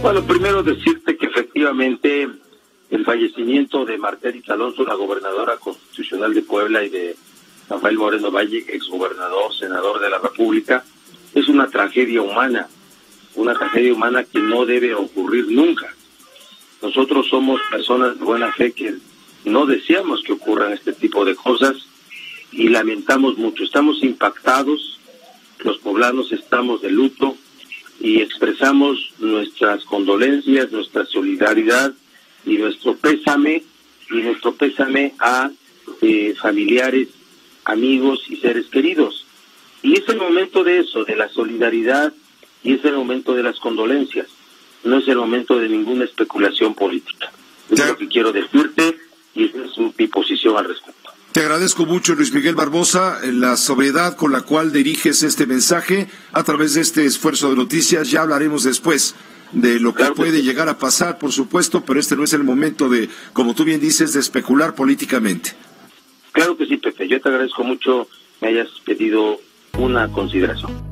Bueno, primero decirte que efectivamente el fallecimiento de Margarita Alonso, la gobernadora constitucional de Puebla, y de Rafael Moreno Valle, exgobernador, senador de la República, es una tragedia humana, una tragedia humana que no debe ocurrir nunca. Nosotros somos personas de buena fe que no deseamos que ocurran este tipo de cosas y lamentamos mucho. Estamos impactados, los poblanos estamos de luto y expresamos nuestras condolencias, nuestra solidaridad y nuestro pésame y nuestro pésame a eh, familiares, amigos y seres queridos. Y es el momento de eso, de la solidaridad y es el momento de las condolencias. No es el momento de ninguna especulación política. Es lo que quiero decirte y esa es mi posición al respecto. Te agradezco mucho, Luis Miguel Barbosa, la sobriedad con la cual diriges este mensaje a través de este esfuerzo de noticias. Ya hablaremos después de lo que puede llegar a pasar, por supuesto, pero este no es el momento de, como tú bien dices, de especular políticamente. Claro que sí, Pepe. Yo te agradezco mucho que hayas pedido una consideración.